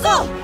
走.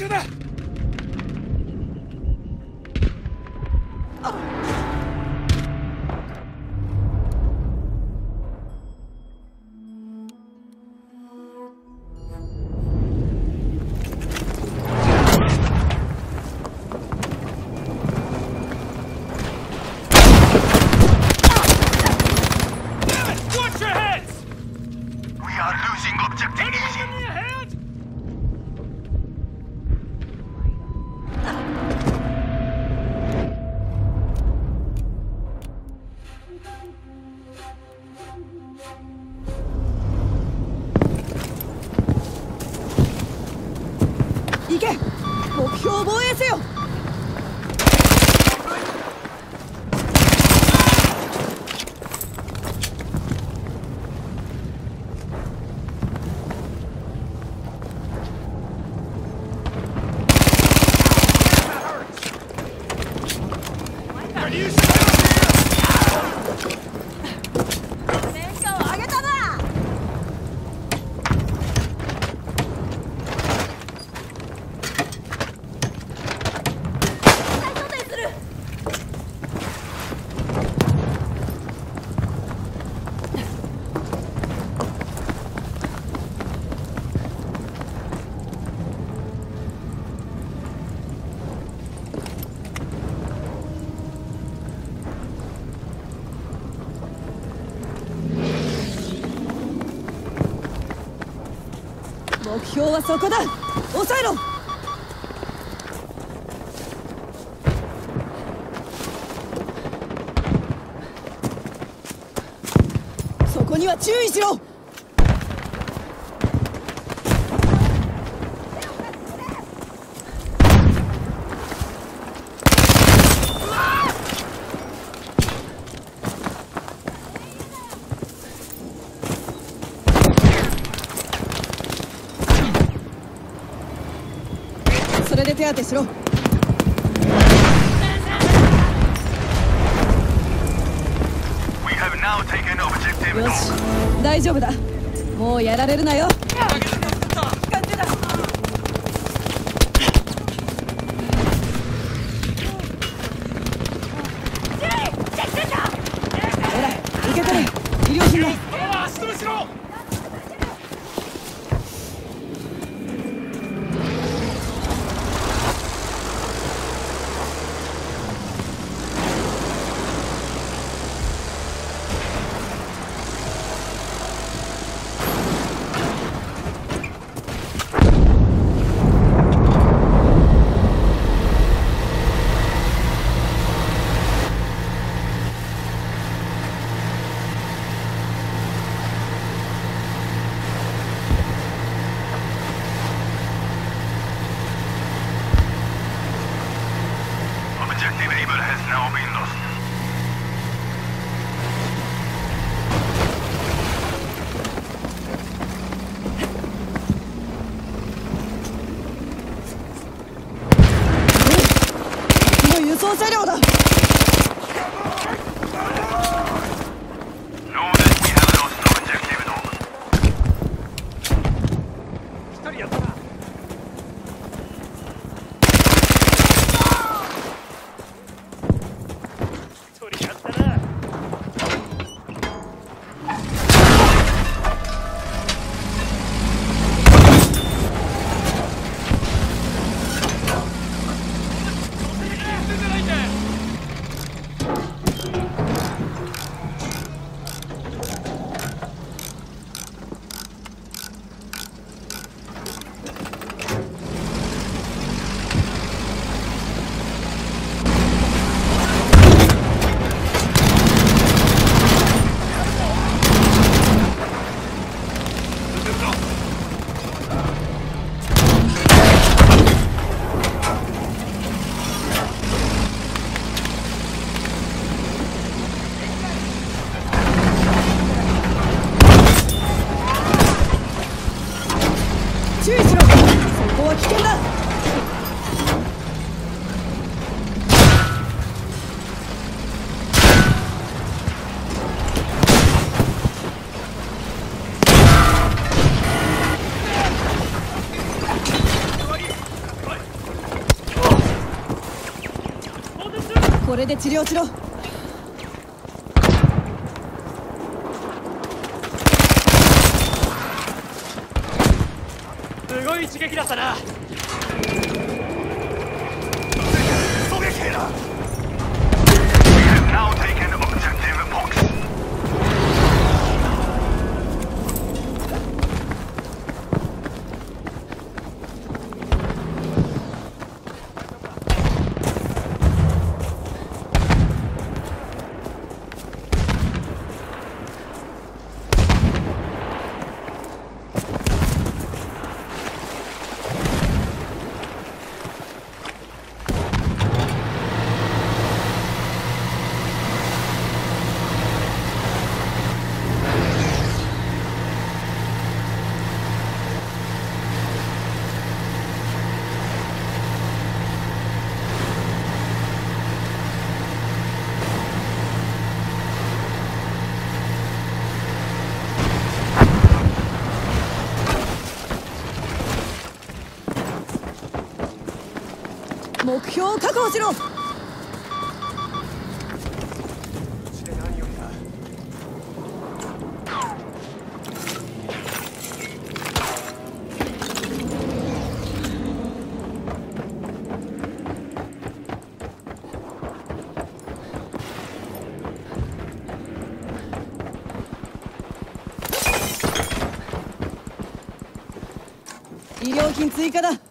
中だ。標はそこだ。抑えろ。には注意しろ。手当てしろ。よし大丈夫だ。もうやられるなよ。れで治療しろ。すごい一撃だったな。目標を確保しろ。医療品追加だ「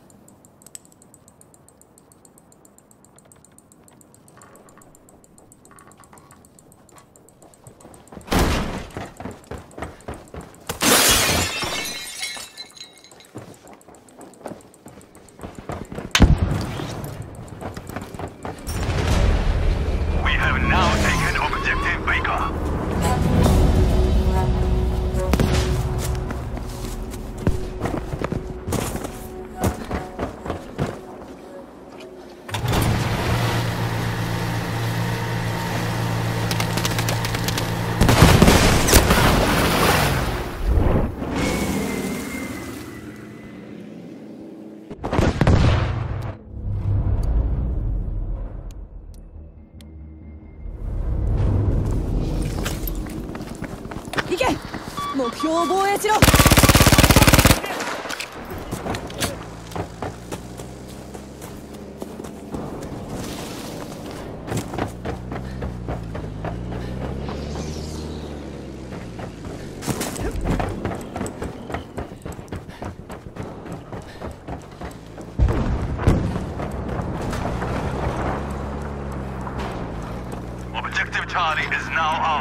is now ours.「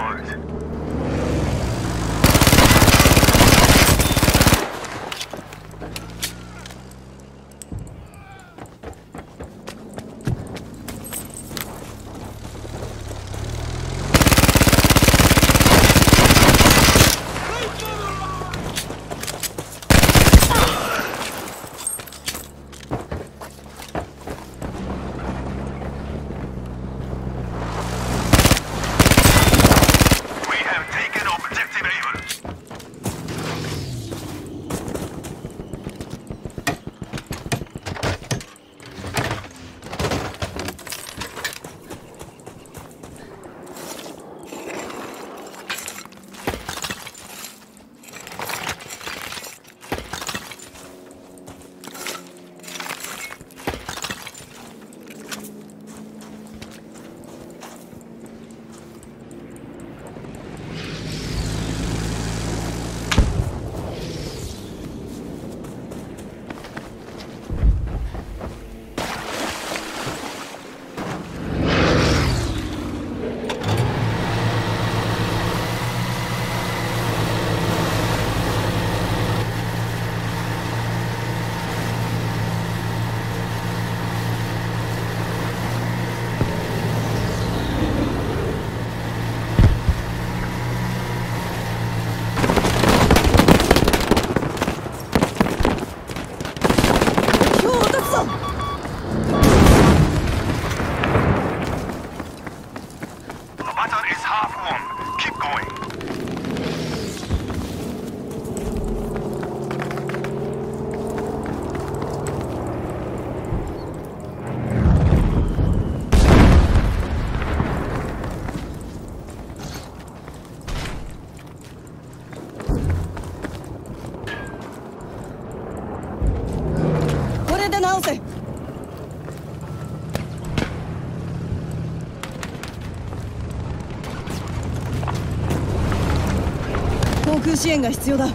支援が必要だ。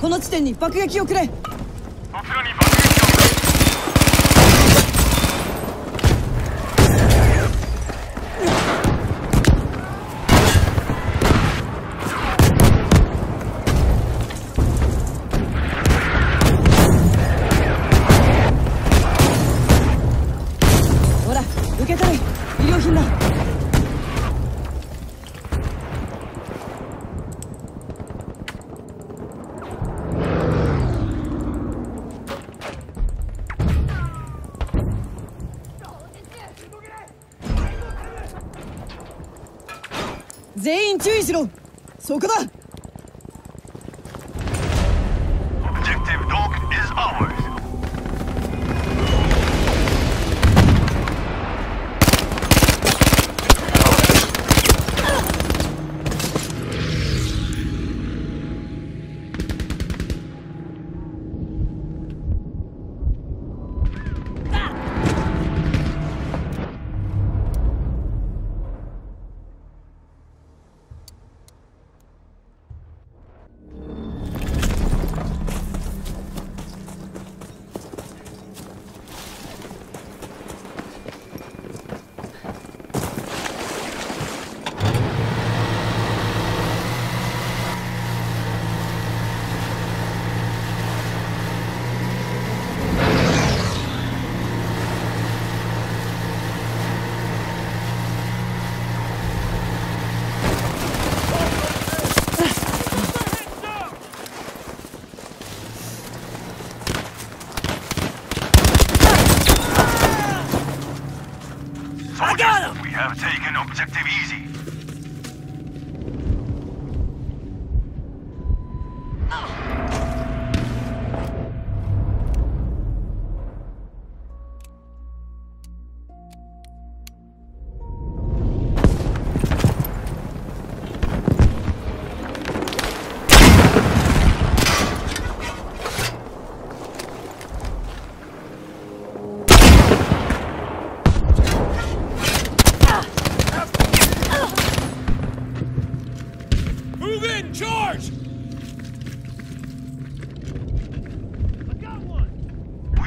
この地点に爆撃をくれ。注意しろそこだ Objective Dog is ours.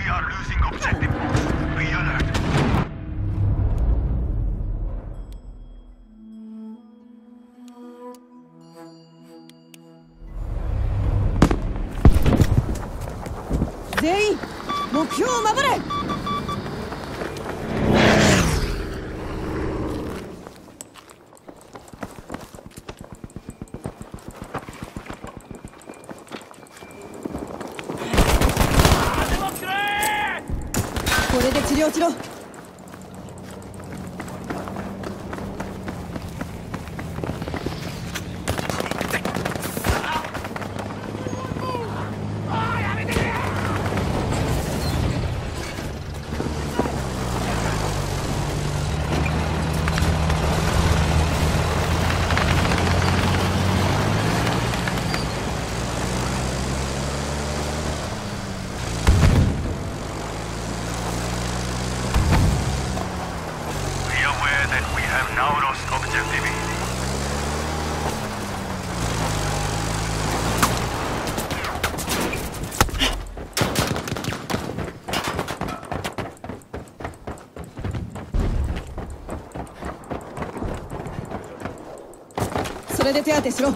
Are losing objective. で手当てしろ。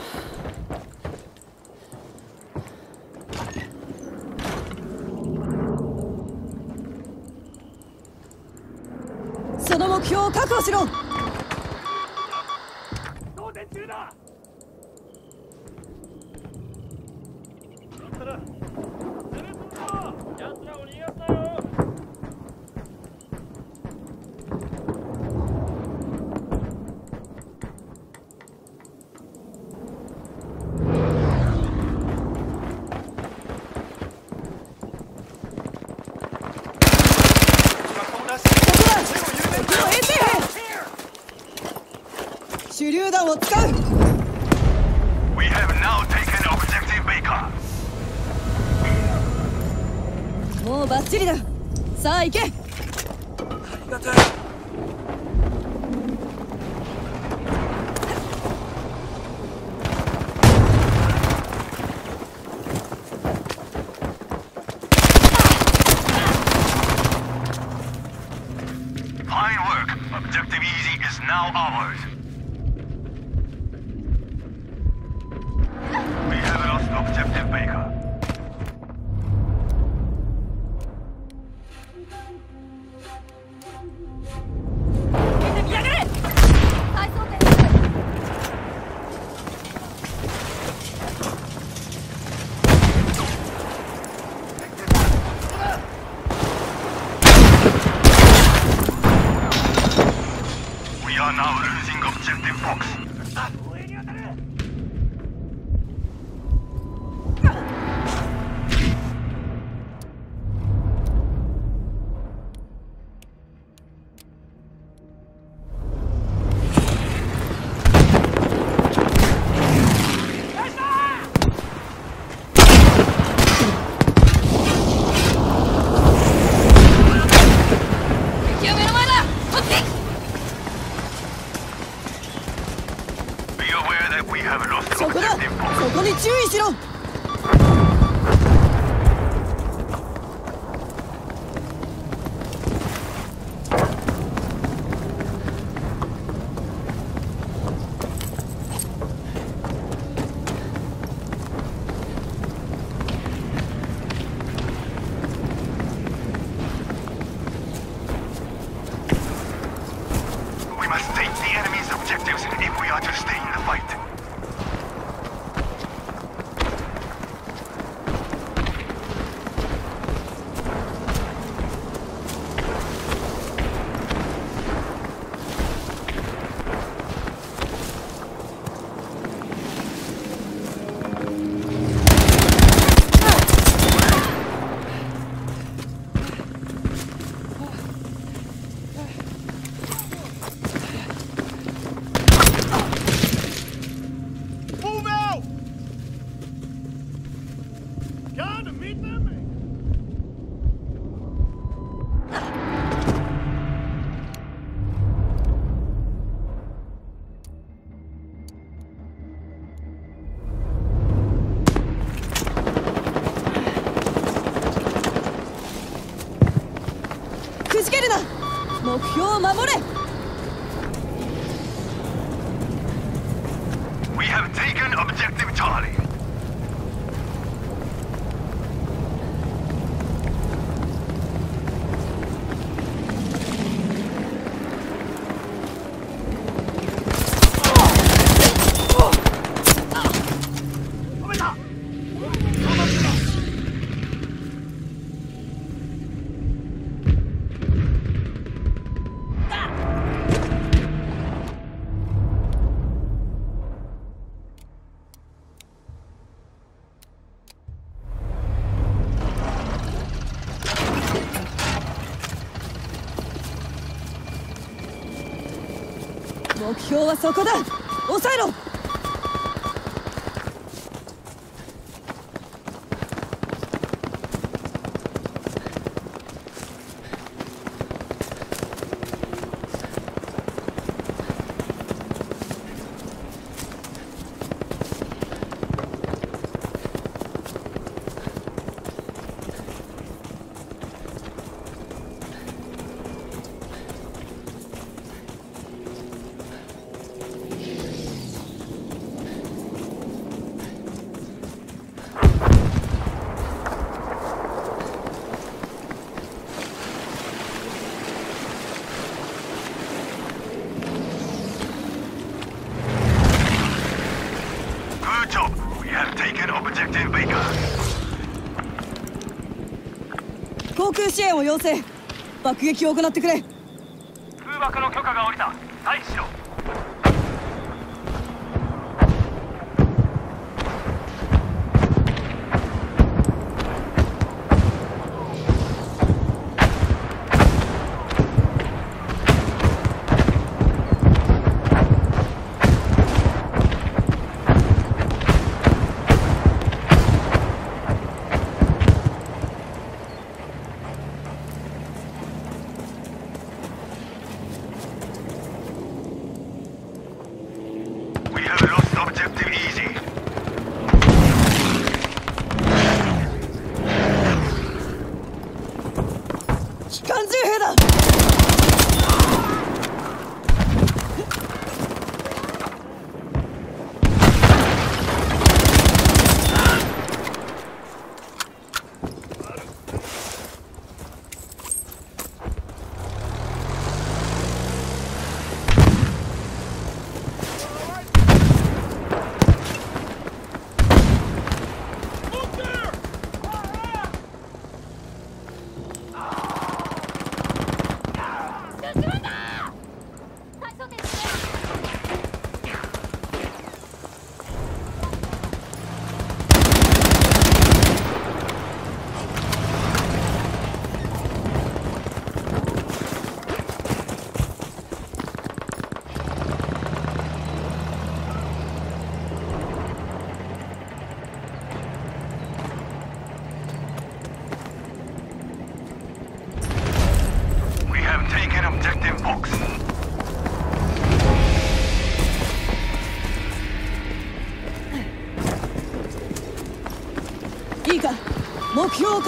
beat them? 標はそこだ。抑えろ。航空支援を要請。爆撃を行ってくれ。空爆の許可が下りた。退避しろ。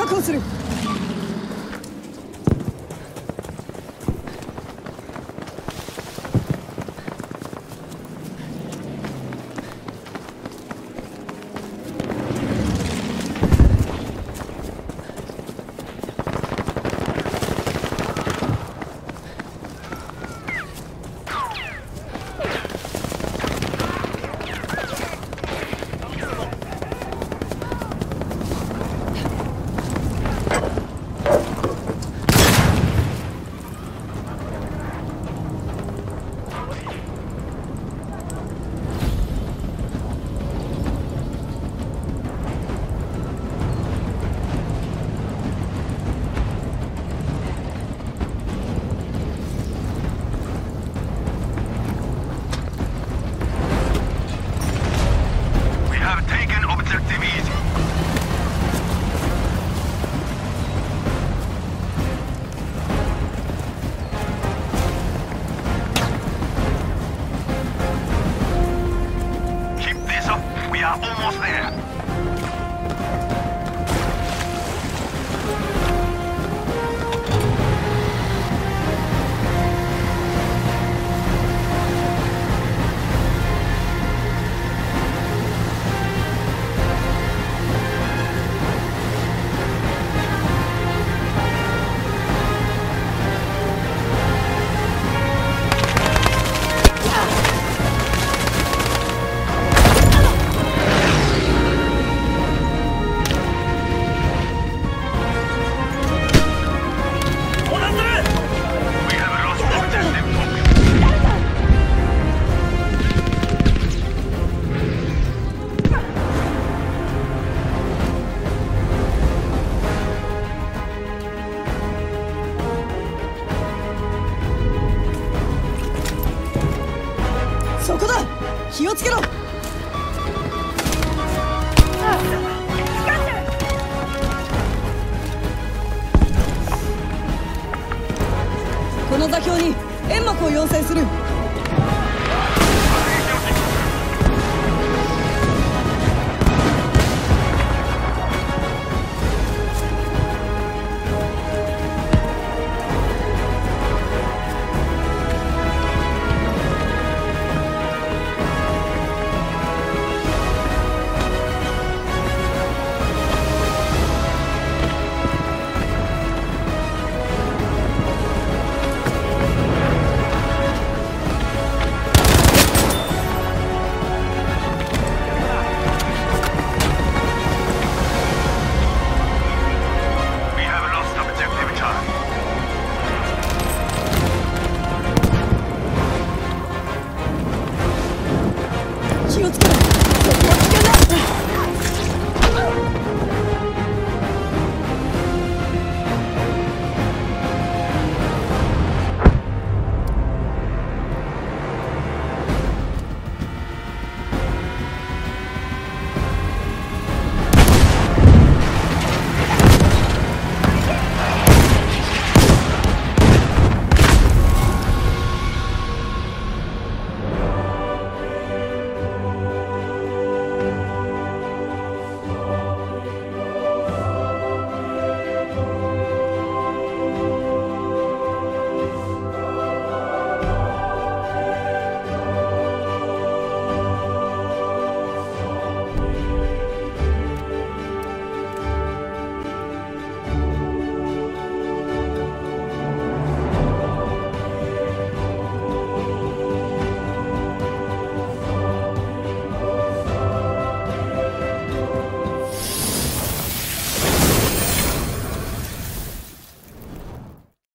確保する。